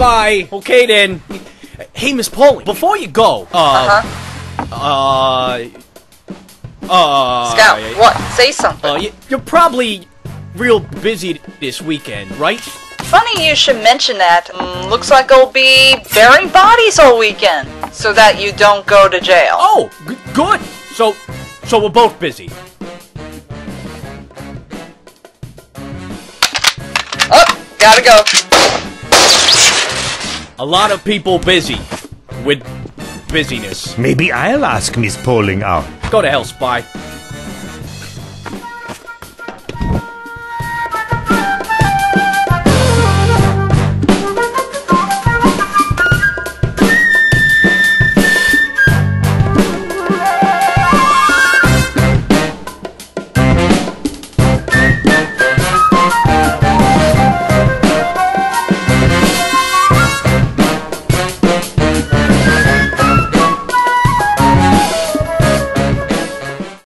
bye. Okay then. Hey, Miss Pauling, before you go, uh, Uh-huh. uh, uh, Scout, what? Say something. Uh, you're probably real busy this weekend, right? Funny you should mention that. Mm, looks like I'll be burying bodies all weekend, so that you don't go to jail. Oh, good. So, so we're both busy. Oh, gotta go. A lot of people busy with busyness. Maybe I'll ask Miss Pauling out. Go to hell, spy.